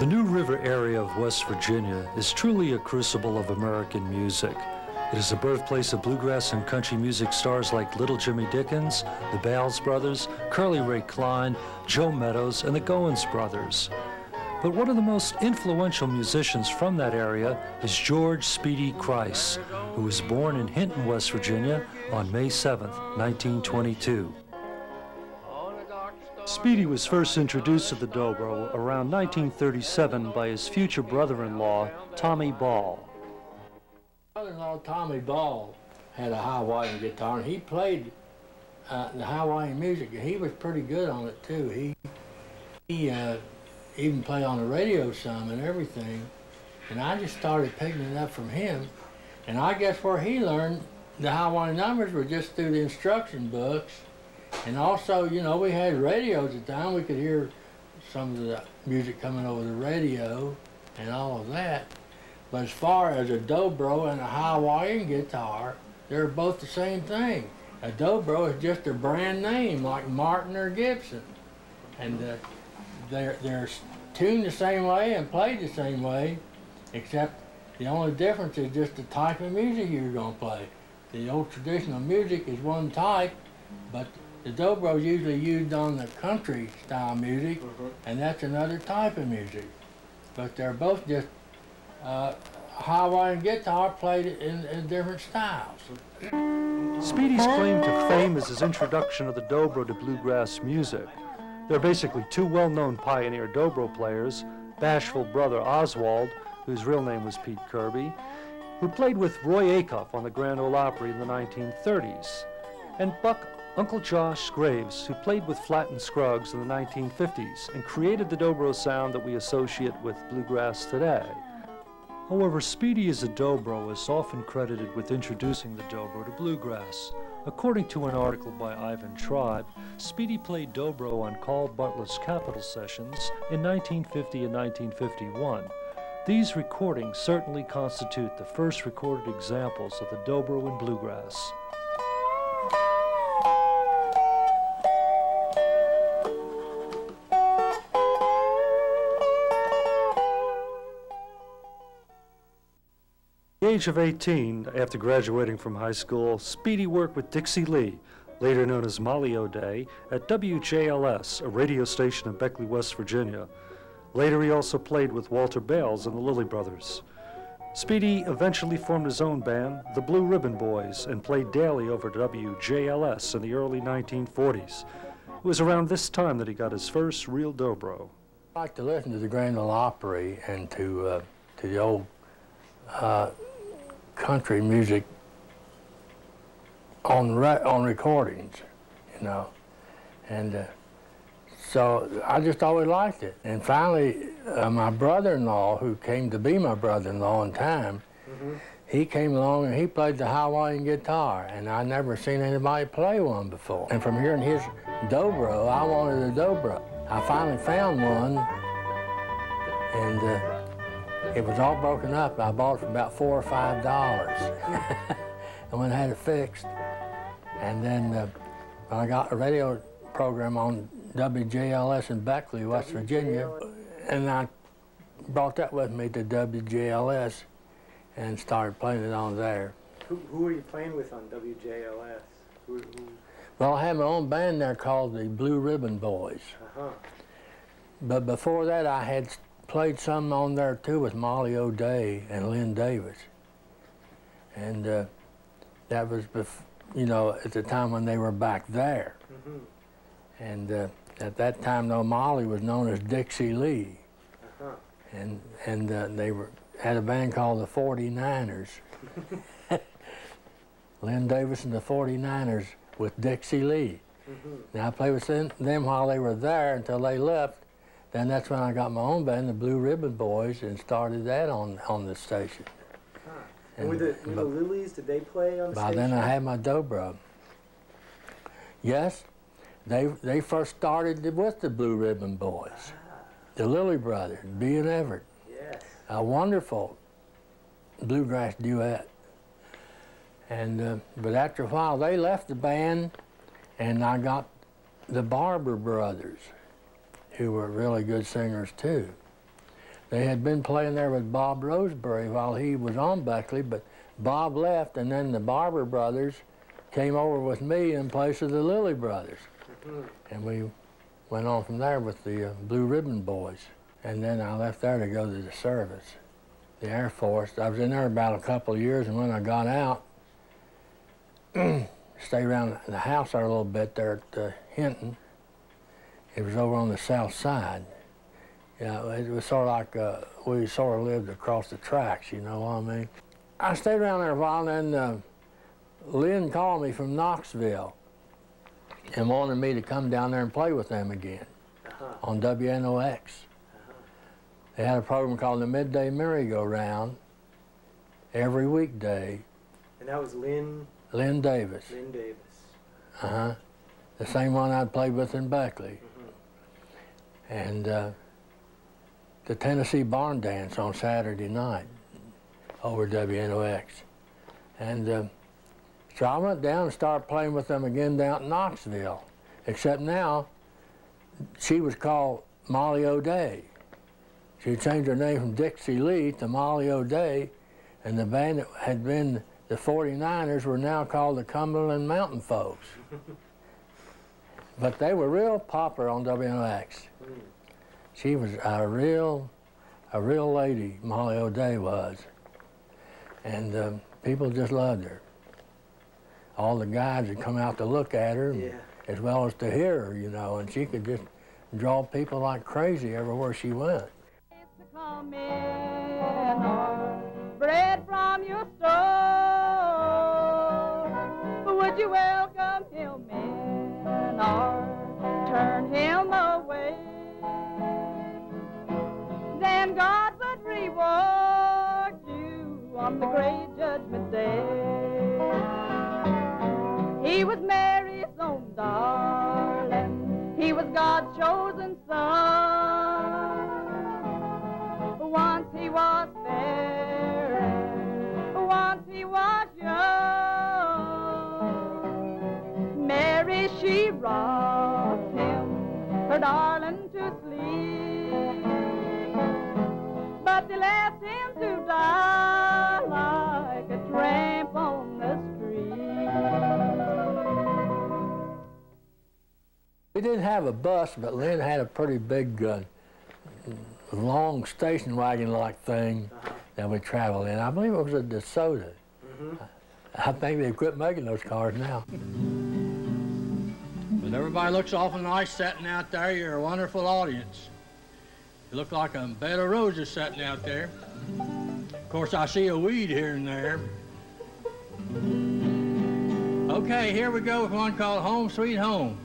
The New River area of West Virginia is truly a crucible of American music. It is the birthplace of bluegrass and country music stars like Little Jimmy Dickens, the Bales Brothers, Curly Ray Cline, Joe Meadows, and the Goins Brothers. But one of the most influential musicians from that area is George Speedy Krise, who was born in Hinton, West Virginia on May 7, 1922. Speedy was first introduced to the dobro around 1937 by his future brother-in-law, Tommy Ball. Brother-in-law Tommy Ball had a Hawaiian guitar, and he played uh, the Hawaiian music. He was pretty good on it too. He he uh, even played on the radio some and everything. And I just started picking it up from him. And I guess where he learned the Hawaiian numbers were just through the instruction books. And also, you know, we had radios at the time. We could hear some of the music coming over the radio and all of that. But as far as a dobro and a Hawaiian guitar, they're both the same thing. A dobro is just a brand name like Martin or Gibson. And uh, they're, they're tuned the same way and played the same way, except the only difference is just the type of music you're going to play. The old traditional music is one type, but the dobro is usually used on the country style music, mm -hmm. and that's another type of music. But they're both just uh, Hawaiian guitar played in, in different styles. Speedy's claim to fame is his introduction of the dobro to bluegrass music. There are basically two well-known pioneer dobro players, Bashful brother Oswald, whose real name was Pete Kirby, who played with Roy Acuff on the Grand Ole Opry in the 1930s, and Buck Uncle Josh Graves, who played with Flatt and Scruggs in the 1950s and created the dobro sound that we associate with bluegrass today. However, Speedy as a dobro is often credited with introducing the dobro to bluegrass. According to an article by Ivan Tribe, Speedy played dobro on Carl Bartlett's Capitol sessions in 1950 and 1951. These recordings certainly constitute the first recorded examples of the dobro in bluegrass. Age of 18, after graduating from high school, Speedy worked with Dixie Lee, later known as Molly O'Day, at WJLS, a radio station in Beckley, West Virginia. Later, he also played with Walter Bales and the Lilly Brothers. Speedy eventually formed his own band, the Blue Ribbon Boys, and played daily over WJLS in the early 1940s. It was around this time that he got his first real dobro. I like to listen to the Grand Ole Opry and to, uh, to the old uh, country music on on recordings, you know, and uh, so I just always liked it. And finally, uh, my brother-in-law, who came to be my brother-in-law in time, mm -hmm. he came along and he played the Hawaiian guitar, and I never seen anybody play one before. And from hearing his dobro, I wanted a dobro. I finally found one, and. Uh, it was all broken up. I bought it for about four or five dollars. and when I had it fixed, and then uh, I got a radio program on WJLS in Beckley, West Virginia, and I brought that with me to WJLS and started playing it on there. Who, who were you playing with on WJLS? Who, who? Well, I had my own band there called the Blue Ribbon Boys. Uh -huh. But before that, I had played some on there too with Molly O'Day and Lynn Davis. And uh, that was, you know, at the time when they were back there. Mm -hmm. And uh, at that time, though, Molly was known as Dixie Lee. Uh -huh. And, and uh, they were, had a band called the 49ers. Lynn Davis and the 49ers with Dixie Lee. Mm -hmm. Now I played with them, them while they were there until they left, then that's when I got my own band, the Blue Ribbon Boys, and started that on, on the station. Huh. And, were the, were the Lilies, did they play on the by station? then I had my dobro. Yes, they, they first started with the Blue Ribbon Boys. Ah. The Lilly Brothers, Bea and Everett. Yes. A wonderful bluegrass duet. And, uh, but after a while, they left the band, and I got the Barber Brothers who were really good singers too. They had been playing there with Bob Roseberry while he was on Beckley, but Bob left, and then the Barber brothers came over with me in place of the Lilly brothers. And we went on from there with the uh, Blue Ribbon Boys. And then I left there to go to the service, the Air Force. I was in there about a couple of years, and when I got out, stayed around the house there a little bit there at uh, Hinton. It was over on the south side. Yeah, it was sort of like uh, we sort of lived across the tracks, you know what I mean? I stayed around there a while, and then uh, Lynn called me from Knoxville and wanted me to come down there and play with them again Uh-huh. on WNOX. They had a program called the Midday Merry-Go-Round every weekday. And that was Lynn, Lynn Davis, Lynn Davis. uh-huh, the same one I'd played with in Beckley. And uh, the Tennessee Barn Dance on Saturday night over WNOX. And uh, so I went down and started playing with them again down in Knoxville. Except now, she was called Molly O'Day. She changed her name from Dixie Lee to Molly O'Day, and the band that had been the 49ers were now called the Cumberland Mountain Folks. but they were real popular on WNOX. She was a real, a real lady, Molly O'Day was. And um, people just loved her. All the guys would come out to look at her, Yeah. as well as to hear her, you know, and she could just draw people like crazy everywhere she went. to come in bread from your store. Would you welcome the great judgment day. He was Mary's own darling. He was God's chosen son. Once he was fair, once he was young. Mary, she rocked him, her darling We didn't have a bus, but Lynn had a pretty big, uh, long station wagon-like thing that we traveled in. I believe it was a DeSoto. I think they quit making those cars now. But everybody looks awful nice sitting out there. You're a wonderful audience. You look like a bed of roses sitting out there. Of course, I see a weed here and there. Okay, here we go with one called Home Sweet Home.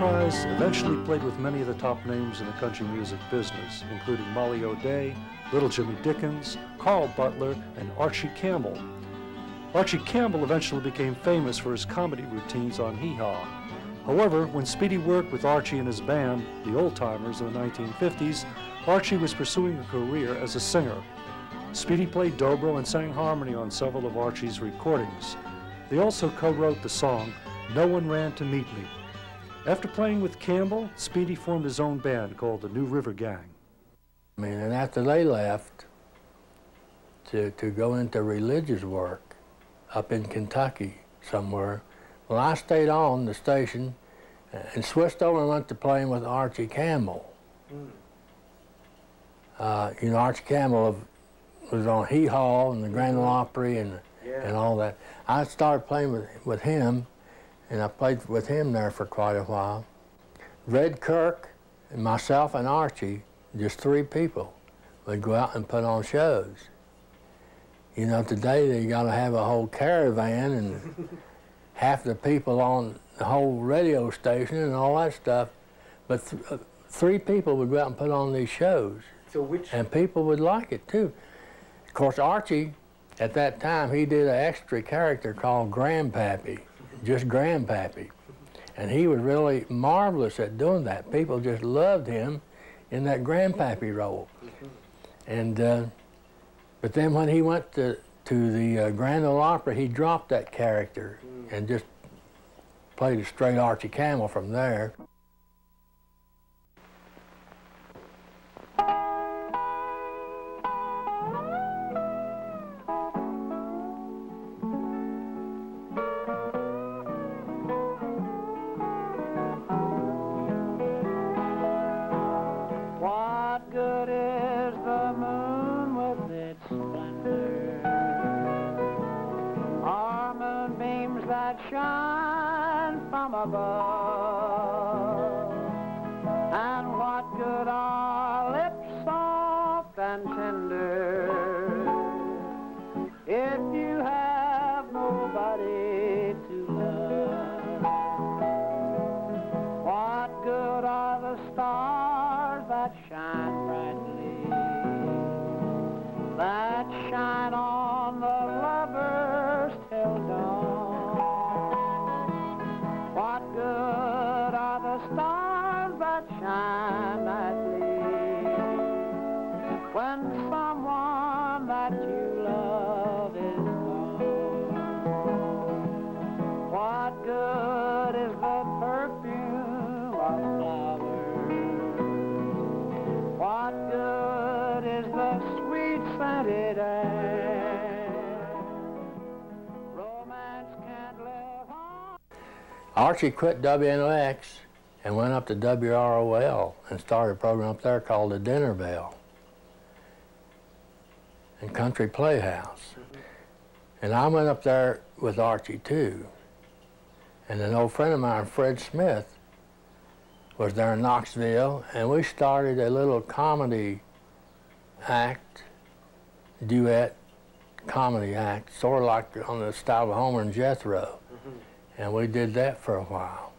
Krise eventually played with many of the top names in the country music business, including Molly O'Day, Little Jimmy Dickens, Carl Butler, and Archie Campbell. Archie Campbell eventually became famous for his comedy routines on Hee Haw. However, when Speedy worked with Archie and his band, the Old Timers, in the 1950s, Archie was pursuing a career as a singer. Speedy played dobro and sang harmony on several of Archie's recordings. They also co-wrote the song No One Ran to Meet Me. After playing with Campbell, Speedy formed his own band called the New River Gang. I mean, and after they left to, to go into religious work up in Kentucky somewhere, well, I stayed on the station and switched over and went to playing with Archie Campbell. Uh, you know, Archie Campbell of- was on Hee Haw and the Grand Ole Opry and, Yeah. and all that. I started playing with, with him, and I played with him there for quite a while. Red Kirk and myself and Archie, just three people, would go out and put on shows. You know, today they got to have a whole caravan and half the people on the whole radio station and all that stuff. But th- uh, three people would go out and put on these shows, So which and people would like it too. Of course, Archie, at that time, he did an extra character called Grandpappy, just Grandpappy. And he was really marvelous at doing that. People just loved him in that Grandpappy role. And, uh, but then when he went to to the uh, Grand Ole Opry, he dropped that character and just played a straight Archie Campbell from there. Archie quit WNOX and went up to WROL and started a program up there called The Dinner Bell and Country Playhouse. Mm-hmm. And I went up there with Archie too. And an old friend of mine, Fred Smith, was there in Knoxville, and we started a little comedy act, duet comedy act, sort of like on the style of Homer and Jethro. And we did that for a while.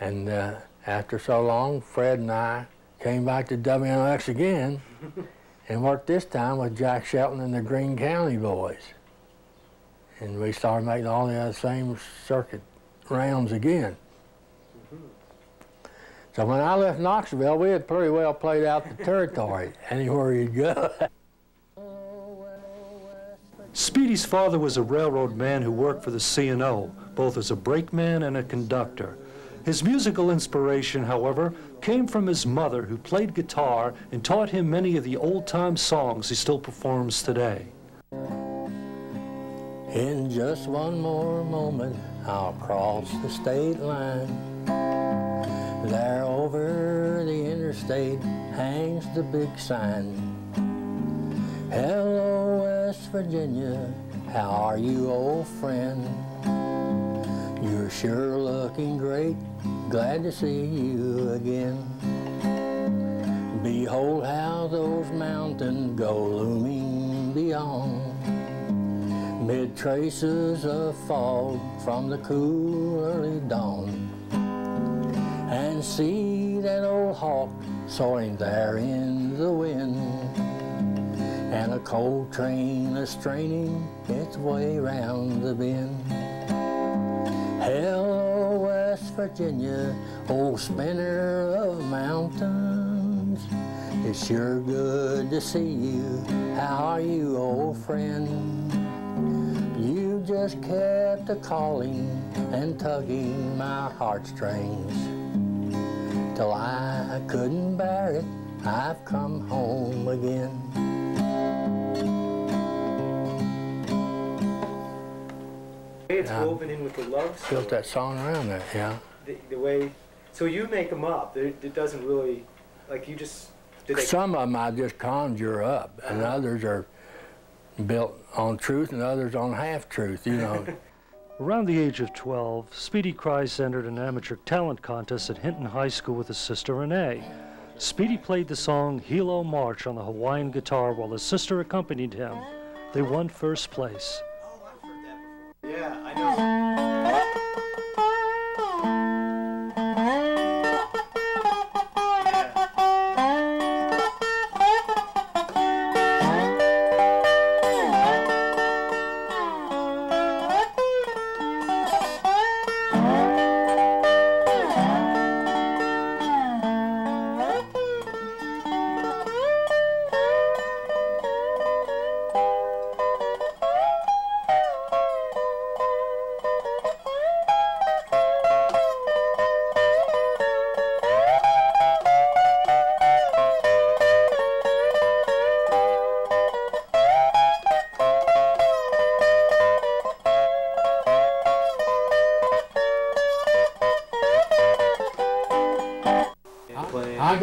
And uh, after so long, Fred and I came back to WNOX again and worked this time with Jack Shelton and the Greene County Boys. And we started making all the same circuit rounds again. So when I left Knoxville, we had pretty well played out the territory anywhere you'd go. Speedy's father was a railroad man who worked for the C&O, both as a brakeman and a conductor. His musical inspiration, however, came from his mother, who played guitar and taught him many of the old-time songs he still performs today. In just one more moment, I'll cross the state line. There over the interstate hangs the big sign. Hello, West Virginia, how are you, old friend? You're sure looking great, glad to see you again. Behold how those mountains go looming beyond mid traces of fog from the cool early dawn. And see that old hawk soaring there in the wind. And a coal train a straining its way round the bend. Hello, West Virginia, old spinner of mountains. It's sure good to see you. How are you, old friend? You just kept a calling and tugging my heartstrings. Till I couldn't bear it, I've come home again. It's Yeah. woven in with the love story. Built that song around that, yeah. The, the way, so you make them up. There- It doesn't really, like you just. Did Some of them I just conjure up, and Uh-huh. others are built on truth, and others on half truth. You know. Around the age of 12, Speedy Krise entered an amateur talent contest at Hinton High School with his sister Renee. Speedy played the song Hilo March on the Hawaiian guitar while his sister accompanied him. They won first place. Yeah, I know.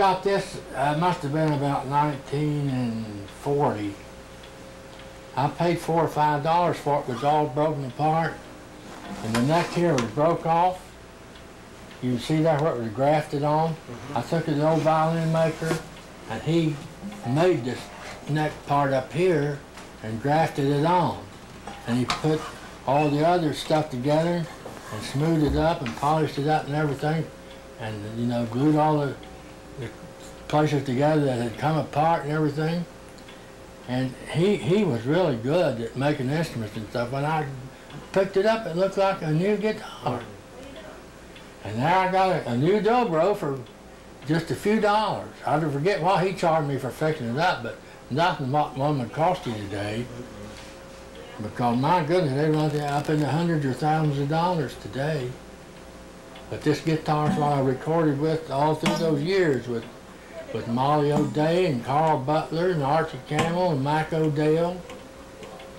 Got this, uh, must have been about 1940. I paid four or five dollars for it, it was all broken apart. And the neck here was broke off. You can see that where it was grafted on. I took it to the old violin maker and he made this neck part up here and grafted it on. And he put all the other stuff together and smoothed it up and polished it up and everything. And, you know, glued all the places together that had come apart and everything. And he, he was really good at making instruments and stuff. When I picked it up, it looked like a new guitar. And now I got a, a new dobro for just a few dollars. I forget why he charged me for fixing it up, but nothing what one would cost you today. Because my goodness, they run up in the hundreds or thousands of dollars today. But this guitar's what I recorded with all through those years with with Molly O'Day and Carl Butler and Archie Campbell and Mike O'Dell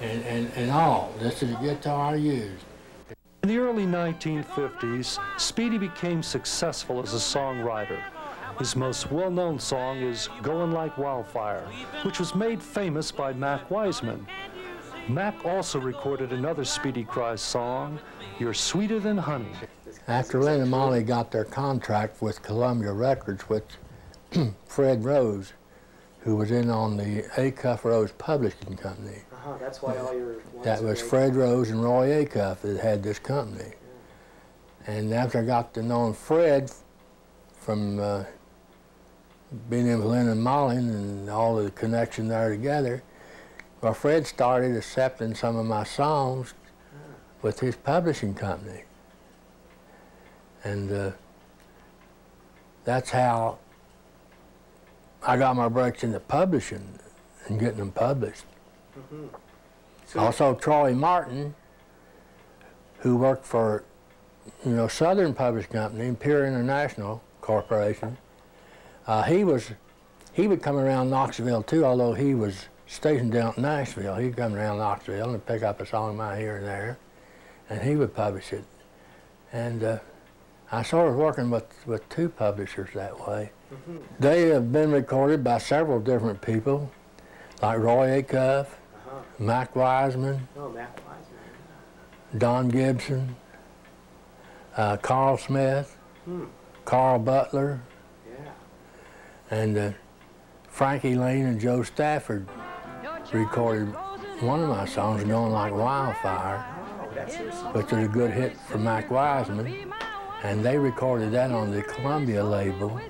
and, and, and all. This is a guitar I used. In the early 1950s, Speedy became successful as a songwriter. His most well-known song is Going Like Wildfire, which was made famous by Mac Wiseman. Mac also recorded another Speedy Krise song, You're Sweeter Than Honey. After Lynn and Molly got their contract with Columbia Records, which Fred Rose, who was in on the Acuff Rose Publishing Company. Uh-huh, that's why all your That was Fred Rose and Roy Acuff that had this company. And after I got to know Fred from uh, being in with Lynn and Molly and all the connection there together, well, Fred started accepting some of my songs with his publishing company. And uh, that's how I got my breaks into publishing and getting them published. So Also, Troy Martin, who worked for, you know, Southern Publishing Company, Imperial International Corporation. Uh, he was, he would come around Knoxville too, although he was stationed down in Nashville. He'd come around Knoxville and pick up a song of mine here and there, and he would publish it. And uh, I started working with, with two publishers that way. They have been recorded by several different people, like Roy Acuff, uh-huh. Mac Wiseman, Oh, Mac Wiseman. Don Gibson, uh, Carl Smith, Hmm. Carl Butler, Yeah. and uh, Frankie Laine and Jo Stafford recorded one of my songs, Going Like Wildfire, Oh, that's which was a good hit for Mac Wiseman. And they recorded that on the Columbia label,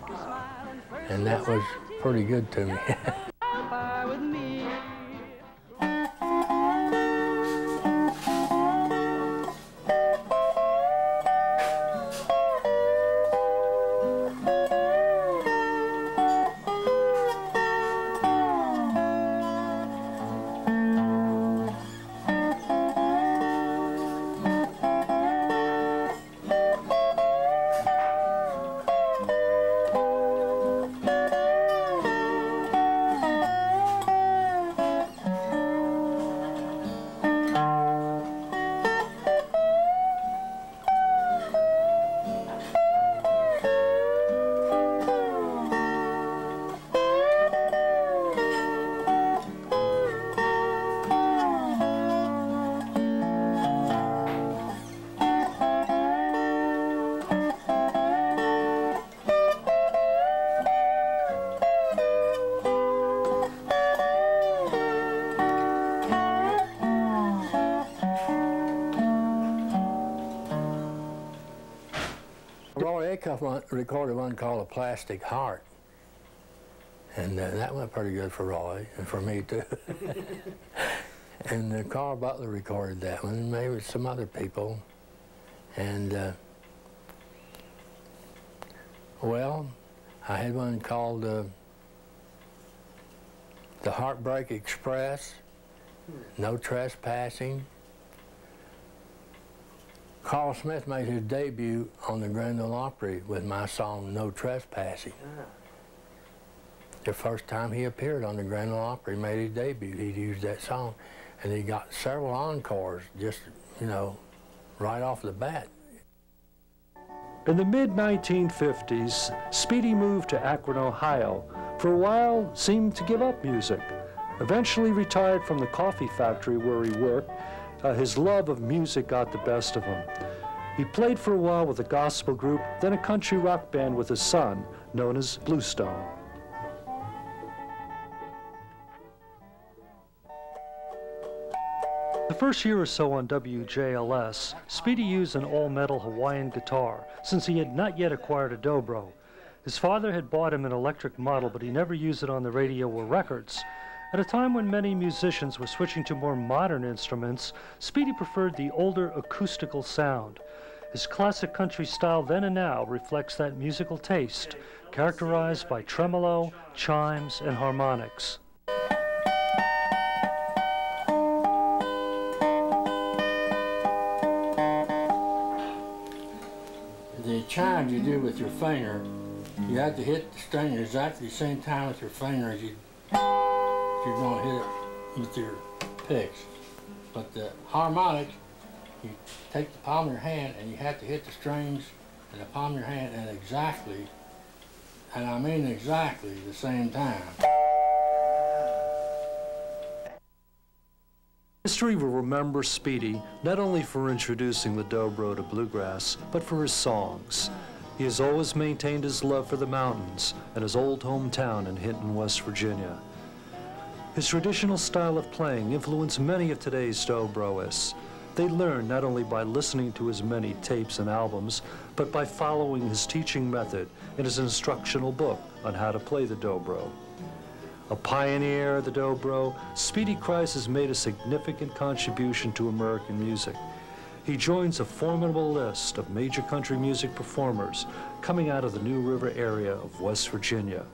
and that was pretty good to me. recorded one called A Plastic Heart. And uh, that went pretty good for Roy and for me too. and uh, Carl Butler recorded that one, and maybe some other people. And uh, well, I had one called uh, The Heartbreak Express, No Trespassing. Carl Smith made his debut on the Grand Ole Opry with my song No Trespassing. The first time he appeared on the Grand Ole Opry, made his debut, he used that song. And he got several encores just, you know, right off the bat. In the mid 1950s, Speedy moved to Akron, Ohio. For a while, seemed to give up music. Eventually retired from the coffee factory where he worked, uh, his love of music got the best of him. He played for a while with a gospel group, then a country rock band with his son, known as Bluestone. The first year or so on WJLS, Speedy used an all-metal Hawaiian guitar, since he had not yet acquired a dobro. His father had bought him an electric model, but he never used it on the radio or records. At a time when many musicians were switching to more modern instruments, Speedy preferred the older acoustical sound. His classic country style then and now reflects that musical taste, characterized by tremolo, chimes, and harmonics. The chimes you do with your finger, you have to hit the string exactly the same time with your finger as you, you're going to hit it with your picks. But the harmonic, you take the palm of your hand and you have to hit the strings in the palm of your hand at exactly, and I mean exactly the same time. History will remember Speedy not only for introducing the dobro to bluegrass, but for his songs. He has always maintained his love for the mountains and his old hometown in Hinton, West Virginia. His traditional style of playing influenced many of today's dobroists. They learned not only by listening to his many tapes and albums, but by following his teaching method in his instructional book on how to play the dobro. A pioneer of the dobro, Speedy Krise has made a significant contribution to American music. He joins a formidable list of major country music performers coming out of the New River area of West Virginia.